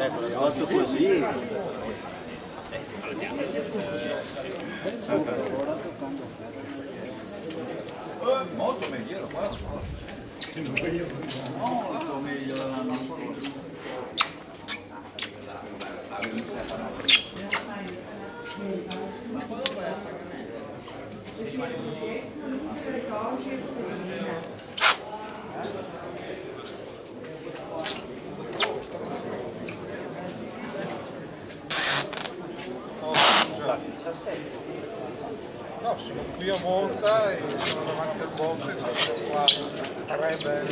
ecco la faccio così molto. meglio qua Oh, mais il. No, sono qui a Monza e sono davanti al box e ci sono qua tre belle.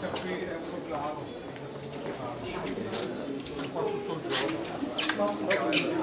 Questa qui Thank you.